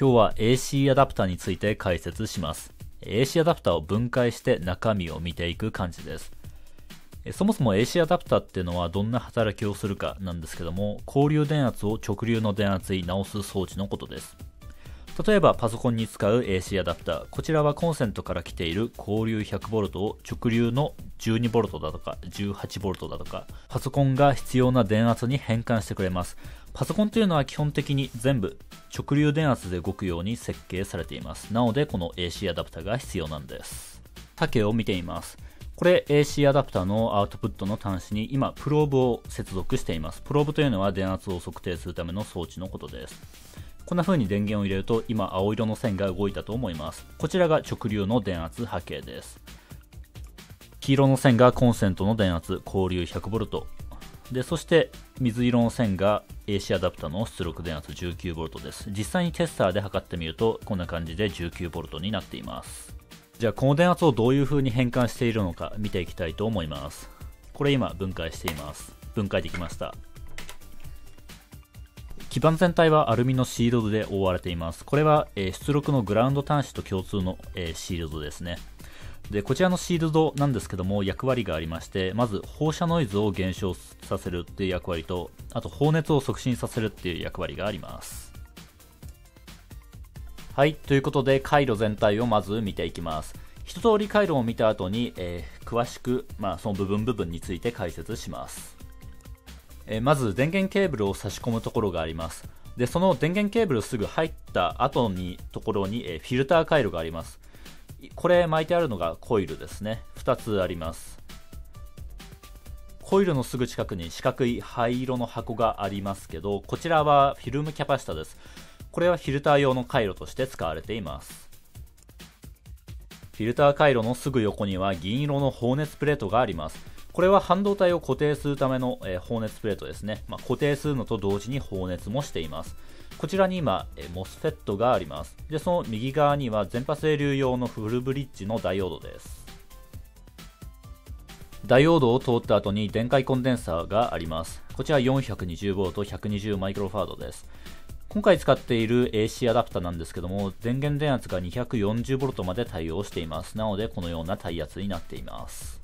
今日は AC アダプターについて解説します。AC アダプターを分解して中身を見ていく感じです。そもそも AC アダプターっていうのはどんな働きをするかなんですけども、交流電圧を直流の電圧に直す装置のことです。例えばパソコンに使う AC アダプター、こちらはコンセントから来ている交流 100V を直流の 12V だとか 18V だとか、パソコンが必要な電圧に変換してくれます。パソコンというのは基本的に全部直流電圧で動くように設計されています。なのでこの AC アダプターが必要なんです。竹を見てみます。これ AC アダプターのアウトプットの端子に今プローブを接続しています。プローブというのは電圧を測定するための装置のことです。こんな風に電源を入れると今青色の線が動いたと思います。こちらが直流の電圧波形です。黄色の線がコンセントの電圧、交流 100V。で、そして水色の線が AC アダプタの出力電圧 19V です。実際にテスターで測ってみるとこんな感じで 19V になっています。じゃあこの電圧をどういう風に変換しているのか見ていきたいと思います。これ今分解しています。分解できました。基板全体はアルミのシールドで覆われています。これは、出力のグラウンド端子と共通の、シールドですね。で、こちらのシールドなんですけども役割がありまして、まず放射ノイズを減少させるっていう役割と、あと放熱を促進させるっていう役割があります。はい、ということで回路全体をまず見ていきます。一通り回路を見た後に、えー、詳しく、まあ、その部分部分について解説します。えまず電源ケーブルを差し込むところがありますでその電源ケーブルすぐ入った後にところに、えフィルター回路がありますこれ巻いてあるのがコイルですね。2つあります。コイルのすぐ近くに四角い灰色の箱がありますけどこちらはフィルムキャパシタです。これはフィルター用の回路として使われています。フィルター回路のすぐ横には銀色の放熱プレートがあります。これは半導体を固定するための、えー、放熱プレートですね、まあ、固定するのと同時に放熱もしています。こちらに今、えー、MOSFET があります。でその右側には全波整流用のフルブリッジのダイオードです。ダイオードを通った後に電解コンデンサーがあります。こちら 420V、120マイクロファードです。今回使っている AC アダプタなんですけども電源電圧が 240V まで対応しています。なのでこのような耐圧になっています。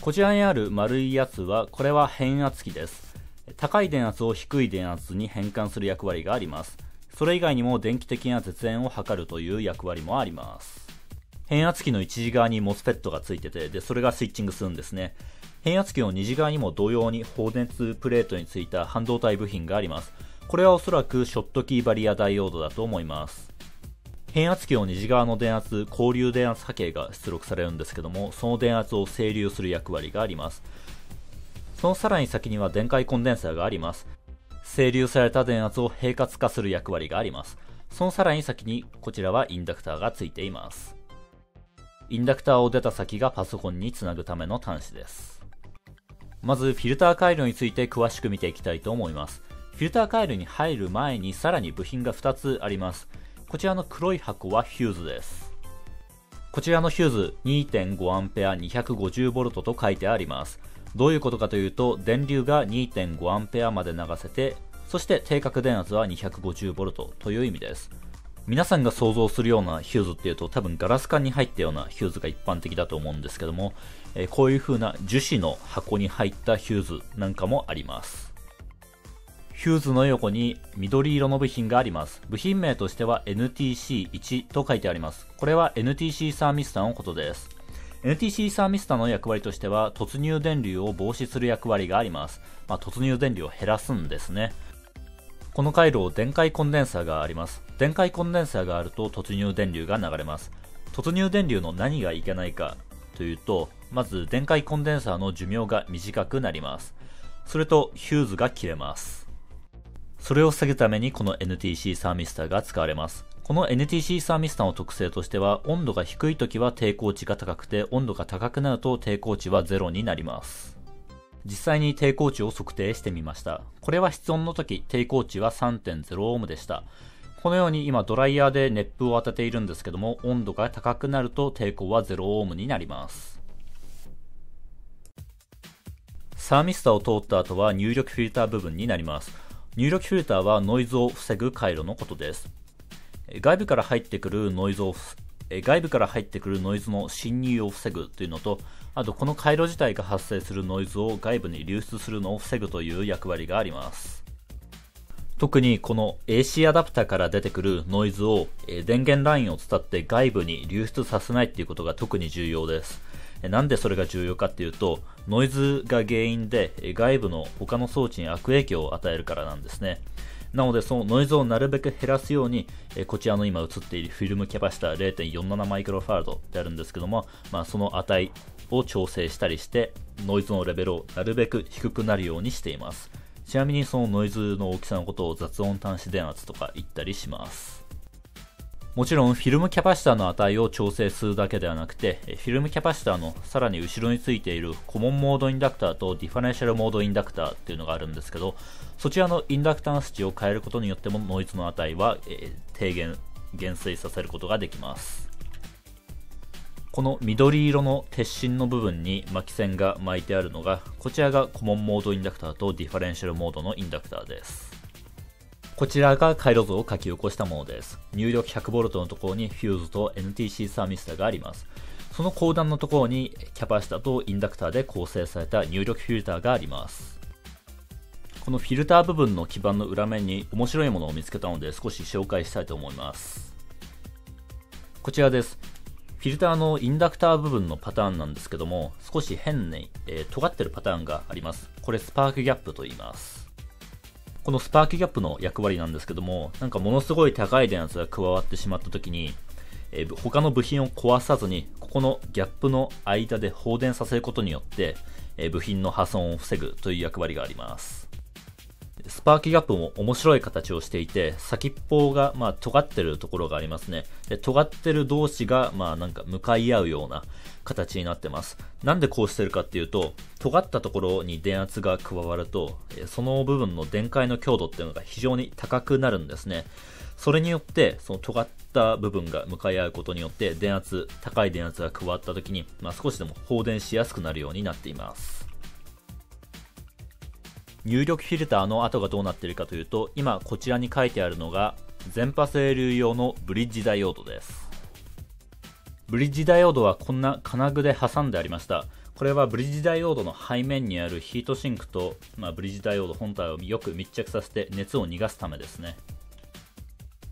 こちらにある丸いやつは、これは変圧器です。高い電圧を低い電圧に変換する役割があります。それ以外にも電気的な絶縁を図るという役割もあります。変圧器の一時側に MOSFET がついてて、で、それがスイッチングするんですね。変圧器の二次側にも同様に放熱プレートについた半導体部品があります。これはおそらくショットキーバリアダイオードだと思います。変圧器の二次側の電圧、交流電圧波形が出力されるんですけども、その電圧を整流する役割があります。そのさらに先には電解コンデンサーがあります。整流された電圧を平滑化する役割があります。そのさらに先にこちらはインダクターがついています。インダクターを出た先がパソコンにつなぐための端子です。まずフィルター回路について詳しく見ていきたいと思います。フィルター回路に入る前にさらに部品が2つあります。こちらの黒い箱はヒューズです。こちらのヒューズ 2.5A250V と書いてあります。どういうことかというと、電流が 2.5A まで流せて、そして定格電圧は 250V という意味です。皆さんが想像するようなヒューズっていうと多分ガラス管に入ったようなヒューズが一般的だと思うんですけども、えー、こういう風な樹脂の箱に入ったヒューズなんかもあります。ヒューズの横に緑色の部品があります。部品名としては NTC1 と書いてあります。これは NTC サーミスターのことです。NTC サーミスタの役割としては突入電流を防止する役割があります。まあ、突入電流を減らすんですね。この回路を電解コンデンサーがあります。電解コンデンサーがあると突入電流が流れます。突入電流の何がいけないかというと、まず電解コンデンサーの寿命が短くなります。それとヒューズが切れます。それを防ぐためにこの NTC サーミスターが使われます。この NTC サーミスタの特性としては、温度が低い時は抵抗値が高くて、温度が高くなると抵抗値は0になります。実際に抵抗値を測定してみました。これは室温の時、抵抗値は3.0オームでした。このように今ドライヤーで熱風を当てているんですけども、温度が高くなると抵抗は0オームになります。サーミスタを通った後は入力フィルター部分になります。入力フィルターはノイズを防ぐ回路のことです。外部から入ってくるノイズを外部から入ってくるノイズの侵入を防ぐというのとあとこの回路自体が発生するノイズを外部に流出するのを防ぐという役割があります。特にこの AC アダプターから出てくるノイズを電源ラインを伝って外部に流出させないっていうことが特に重要です。なんでそれが重要かっていうとノイズが原因で外部の他の装置に悪影響を与えるからなんですね。なのでそのノイズをなるべく減らすように、えこちらの今映っているフィルムキャパシタ0.47マイクロファールドであるんですけども、まあ、その値を調整したりしてノイズのレベルをなるべく低くなるようにしています。ちなみにそのノイズの大きさのことを雑音端子電圧とか言ったりします。もちろんフィルムキャパシタの値を調整するだけではなくて、フィルムキャパシタのさらに後ろについているコモンモードインダクターとディファレンシャルモードインダクターっていうのがあるんですけど、そちらのインダクタンス値を変えることによってもノイズの値は、え、低減、減衰させることができます。この緑色の鉄芯の部分に巻き線が巻いてあるのが、こちらがコモンモードインダクターとディファレンシャルモードのインダクターです。こちらが回路図を書き起こしたものです。入力 100V のところにフューズと NTC サーミスターがあります。その後段のところにキャパシタとインダクターで構成された入力フィルターがあります。このフィルター部分の基板の裏面に面白いものを見つけたので少し紹介したいと思います。こちらです。フィルターのインダクター部分のパターンなんですけども、少し変に、えー、尖ってるパターンがあります。これスパークギャップと言います。このスパークギャップの役割なんですけども、なんかものすごい高い電圧が加わってしまった時に、えー、他の部品を壊さずに、ここのギャップの間で放電させることによって、えー、部品の破損を防ぐという役割があります。スパーキーギャップも面白い形をしていて、先っぽが、まあ、尖ってるところがありますね。で、尖ってる同士が、まあ、なんか向かい合うような形になってます。なんでこうしてるかっていうと、尖ったところに電圧が加わると、その部分の電解の強度っていうのが非常に高くなるんですね。それによって、その尖った部分が向かい合うことによって、電圧、高い電圧が加わった時に、まあ、少しでも放電しやすくなるようになっています。入力フィルターの後がどうなっているかというと今こちらに書いてあるのが全波整流用のブリッジダイオードです。ブリッジダイオードはこんな金具で挟んでありました。これはブリッジダイオードの背面にあるヒートシンクと、まあ、ブリッジダイオード本体をよく密着させて熱を逃がすためですね。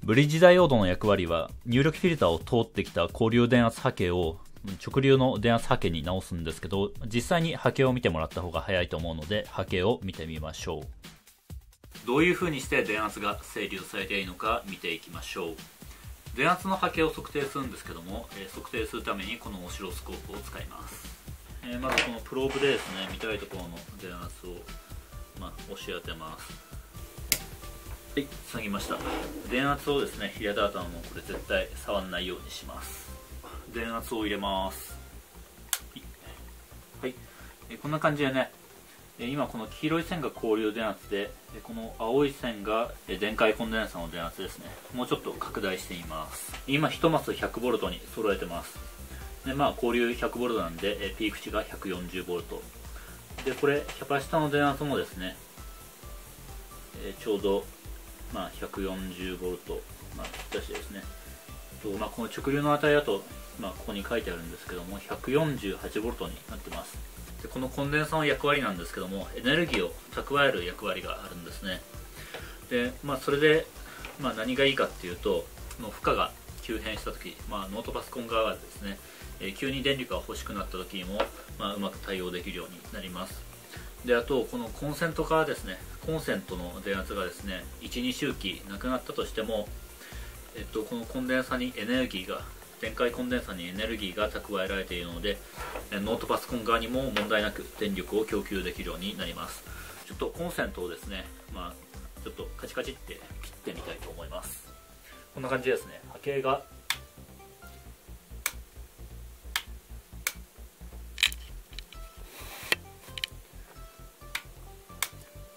ブリッジダイオードの役割は入力フィルターを通ってきた交流電圧波形を直流の電圧波形に直すんですけど、実際に波形を見てもらった方が早いと思うので、波形を見てみましょう。どういう風にして電圧が整理されているのか見ていきましょう。電圧の波形を測定するんですけども、え、測定するためにこのオシロスコープを使います。え、まずこのプローブでですね、見たいところの電圧を、ま、押し当てます。はい、下げました。電圧をですね、平田頭もこれ絶対触らないようにします。電圧を入れます。はい、えこんな感じでね今この黄色い線が交流電圧でこの青い線が電解コンデンサーの電圧ですね。もうちょっと拡大してみます。今1マス 100V に揃えてます。でまあ交流 100V なんでピーク値が 140V でこれキャパシタの電圧もですねちょうどまあ 140V まあぴったしですね。と、まあ、この直流の値だとまあ、ここに書いてあるんですけども 148V になってます。でこのコンデンサーの役割なんですけどもエネルギーを蓄える役割があるんですね。で、まあ、それで、まあ、何がいいかっていうとの負荷が急変した時、まあ、ノートパソコン側がですね、えー、急に電力が欲しくなった時にも、まあ、うまく対応できるようになります。であとこのコンセントからですねコンセントの電圧がですね12周期なくなったとしてもえっと、このコンデンサにエネルギーが電解コンデンサにエネルギーが蓄えられているのでノートパソコン側にも問題なく電力を供給できるようになります。ちょっとコンセントをですね、まあ、ちょっとカチカチって切ってみたいと思います。こんな感じですね。波形が。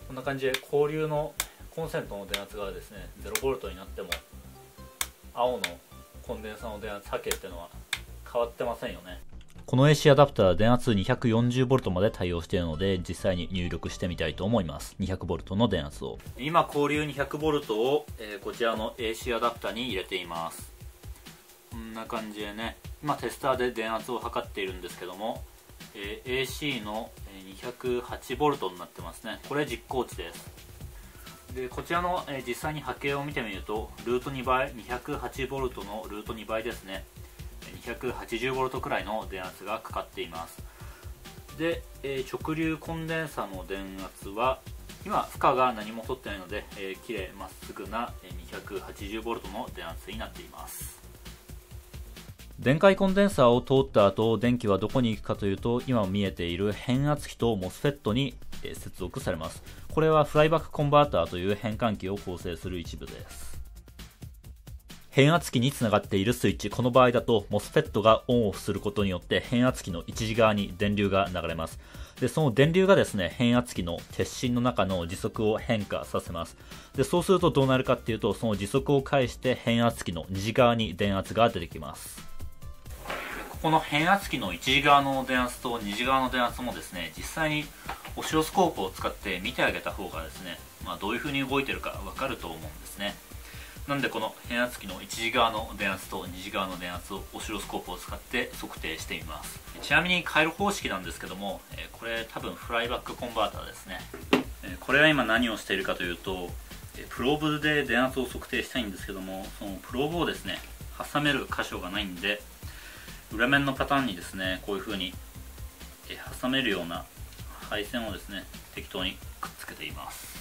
こんな感じで交流のコンセントの電圧がですね 0V になっても青のコンデンサーの電圧波形っていうのは変わってませんよねこの AC アダプターは電圧 240V まで対応しているので、実際に入力してみたいと思います。200V の電圧を。今、交流 200V を、えー、こちらの AC アダプターに入れています。こんな感じでね、今テスターで電圧を測っているんですけども、えー、AC の 208V になってますね。これ実行値です。でこちらの、えー、実際に波形を見てみるとルート2倍 208V のルート2倍ですね。280V くらいの電圧がかかっています。で、えー、直流コンデンサの電圧は今負荷が何も取ってないので、えー、綺麗まっすぐな 280V の電圧になっています。電解コンデンサーを通った後電気はどこに行くかというと今見えている変圧器と MOSFET に接続されますこれはフライバックコンバーターという変換器を構成する一部です変圧器につながっているスイッチ、この場合だと MOSFET がオンオフすることによって変圧器の一時側に電流が流れます。で、その電流がですね、変圧器の鉄芯の中の時速を変化させます。で、そうするとどうなるかっていうと、その時速を介して変圧器の二次側に電圧が出てきます。この変圧器の一次側の電圧と二次側の電圧もですね、実際にオシロスコープを使って見てあげた方がですね、まあ、どういう風に動いてるかわかると思うんですね。なんでこの変圧器の1次側の電圧と2次側の電圧をオシロスコープを使って測定してみますちなみに回路方式なんですけどもこれ多分フライバックコンバーターですねこれは今何をしているかというとプローブで電圧を測定したいんですけどもそのプローブをですね挟める箇所がないんで裏面のパターンにですねこういう風に挟めるような配線をですね適当にくっつけています。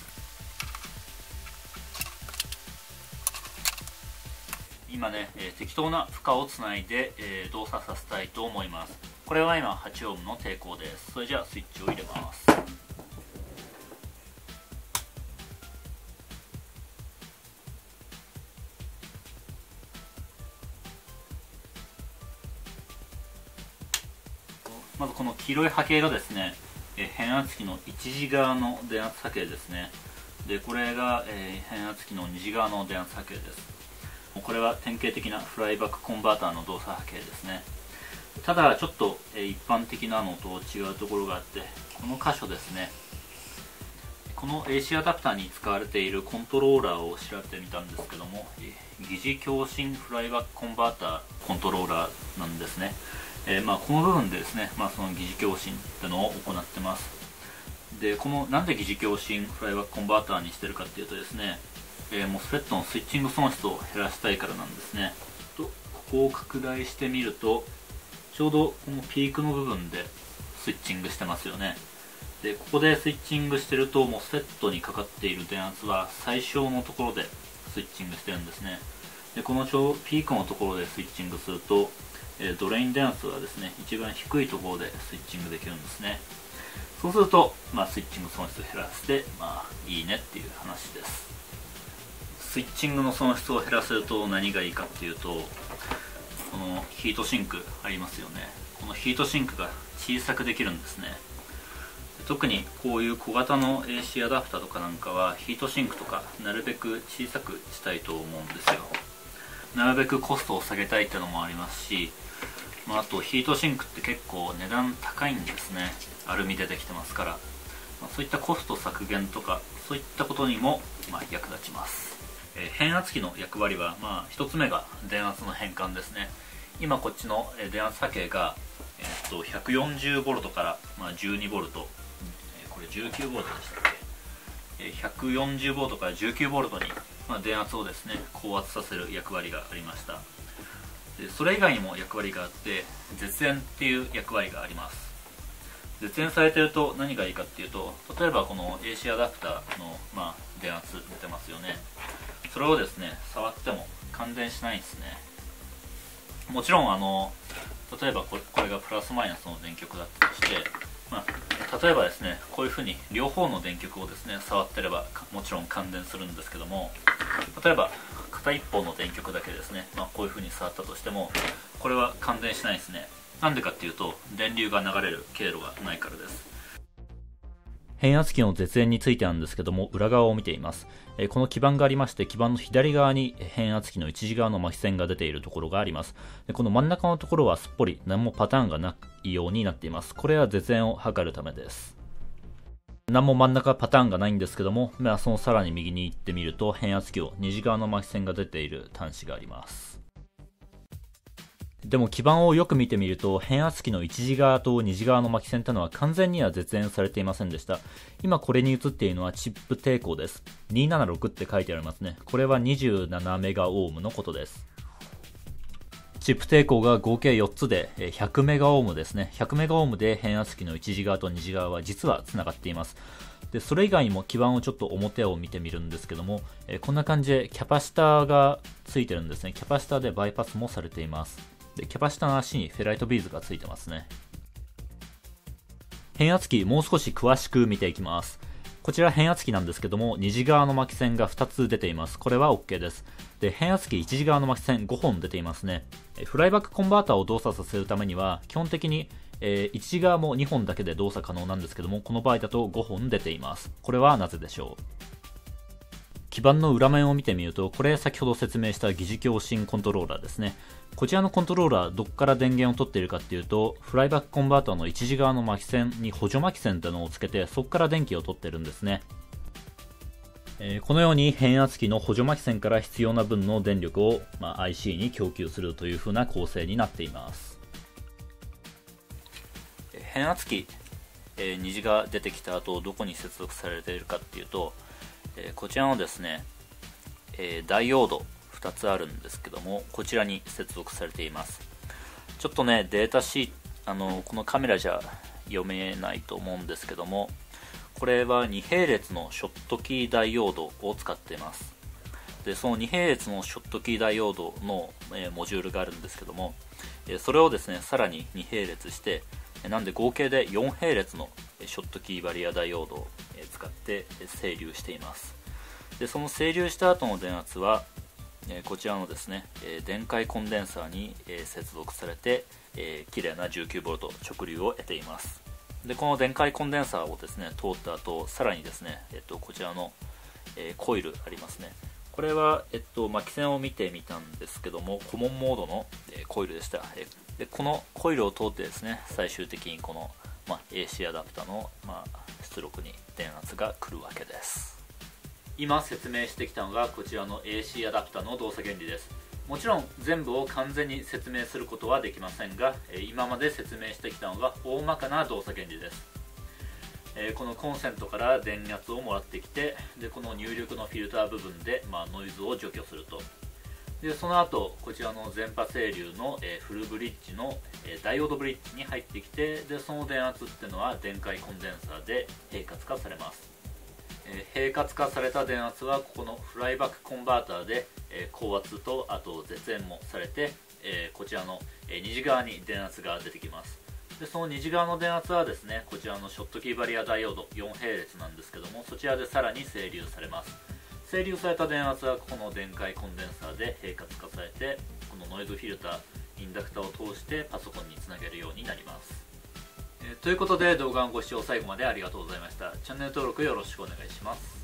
今ね、えー、適当な負荷をつないで、えー、動作させたいと思います。これは今8オームの抵抗です。それじゃあスイッチを入れます。黄色い波形がですね、え、変圧器の1次側の電圧波形ですね。でこれが、え、変圧器の2次側の電圧波形です。もうこれは典型的なフライバックコンバーターの動作波形ですね。ただちょっとえ一般的なのと違うところがあってこの箇所ですね。この AC アダプターに使われているコントローラーを調べてみたんですけども疑似共振フライバックコンバーターコントローラーなんですね、えー、まあ、この部分でですね、まあ、その疑似共振ってのを行ってます。でこのなんで疑似共振フライバックコンバーターにしてるかっていうとですねえー、MOSFET のスイッチング損失を減らしたいからなんですね。とここを拡大してみるとちょうどこのピークの部分でスイッチングしてますよね。でここでスイッチングしてると MOSFET にかかっている電圧は最小のところでスイッチングしてるんですね。でこのピークのところでスイッチングすると、えドレイン電圧はですね一番低いところでスイッチングできるんですね。そうすると、まあ、スイッチング損失を減らして、まあ、いいねっていう話です。スイッチングの損失を減らせると何がいいかっていうとこのヒートシンクありますよね。このヒートシンクが小さくできるんですね。特にこういう小型の AC アダプターとかなんかはヒートシンクとかなるべく小さくしたいと思うんですよ。なるべくコストを下げたいっていうのもありますし、まあ、あとヒートシンクって結構値段高いんですね。アルミでできてますから、まあ、そういったコスト削減とかそういったことにも、まあ、役立ちます。え変圧器の役割は、まあ、1つ目が電圧の変換ですね。今こっちの電圧波形が、えー、っと 140V から、まあ、12V、えこれ 19V でしたっけ、140V から 19V に、まあ、電圧をですね高圧させる役割がありました。でそれ以外にも役割があって絶縁っていう役割があります。絶縁されてると何がいいかっていうと例えばこの AC アダプターの、まあ、電圧出てますよね。それをですね触っても感電しないんですね。もちろんあの例えばこれこれがプラスマイナスの電極だったとして、まあ、例えばですねこういうふうに両方の電極をですね触ってればもちろん感電するんですけども例えば片一方の電極だけですね、まあ、こういうふうに触ったとしてもこれは感電しないですねなんでかっていうと電流が流れる経路がないからです変圧器の絶縁についてなんですけども、裏側を見ています。えこの基板がありまして、基板の左側に変圧器の一時側の麻痺線が出ているところがあります。でこの真ん中のところはすっぽり何もパターンがないようになっています。これは絶縁を測るためです。何も真ん中パターンがないんですけども、まあ、そのさらに右に行ってみると、変圧器を二次側の麻痺線が出ている端子があります。でも基板をよく見てみると変圧器の1次側と2次側の巻き線というのは完全には絶縁されていませんでした。今これに映っているのはチップ抵抗です。276って書いてありますね。これは27メガオームのことです。チップ抵抗が合計4つで100メガオームですね100メガオームで変圧器の1次側と2次側は実はつながっていますでそれ以外にも基板をちょっと表を見てみるんですけども、えこんな感じでキャパシターがついてるんですねキャパシターでバイパスもされていますで、キャパシタの足にフェライトビーズがついてますね。変圧器、もう少し詳しく見ていきます。こちら変圧器なんですけども、2次側の巻き線が2つ出ています。これは OK です。で、変圧器1次側の巻き線5本出ていますね。フライバックコンバーターを動作させるためには、基本的に、えー、1次側も2本だけで動作可能なんですけども、この場合だと5本出ています。これはなぜでしょう？基板の裏面を見てみると、これ先ほど説明した疑似共振コントローラーですね。こちらのコントローラー、どこから電源を取っているかっていうと、フライバックコンバーターの一時側の巻き線に補助巻き線ってのをつけて、そこから電気を取ってるんですね。えー、このように変圧器の補助巻き線から必要な分の電力を、まあ、IC に供給するという風な構成になっています。変圧器、えー、虹が出てきた後どこに接続されているかっていうと、えこちらのですね、えダイオード2つあるんですけどもこちらに接続されています。ちょっとねデータシーあのこのカメラじゃ読めないと思うんですけどもこれは2並列のショットキーダイオードを使っています。でその2並列のショットキーダイオードの、えー、モジュールがあるんですけども、えー、それをですねさらに2並列してなんで合計で4並列のショットキーバリアダイオードを使って整流しています。でその整流した後の電圧はこちらのですね電解コンデンサーに接続されて綺麗な 19V 直流を得ています。でこの電解コンデンサーをですね通った後さらにですね、えっと、こちらの、コイルありますね。これは、えっと、巻き線を見てみたんですけどもコモンモードの、えコイルでした。でこのコイルを通ってですね最終的にこの、まあ、AC アダプタの、まあ、出力に電圧が来るわけです。今説明してきたのがこちらの AC アダプタの動作原理です。もちろん全部を完全に説明することはできませんが今まで説明してきたのが大まかな動作原理です。えこのコンセントから電圧をもらってきてでこの入力のフィルター部分で、まあ、ノイズを除去すると。でその後こちらの全波整流の、えフルブリッジの、えダイオードブリッジに入ってきてでその電圧っていうのは電解コンデンサーで平滑化されます、え平滑化された電圧はここのフライバックコンバーターで、え高圧とあと絶縁もされて、えこちらの、え二次側に電圧が出てきます。でその二次側の電圧はですねこちらのショットキーバリアダイオード4並列なんですけどもそちらでさらに整流されます。整流された電圧はこの電解コンデンサーで平滑化されてこのノイズフィルターインダクタを通してパソコンにつなげるようになります、えー、ということで動画のご視聴最後までありがとうございました。チャンネル登録よろしくお願いします。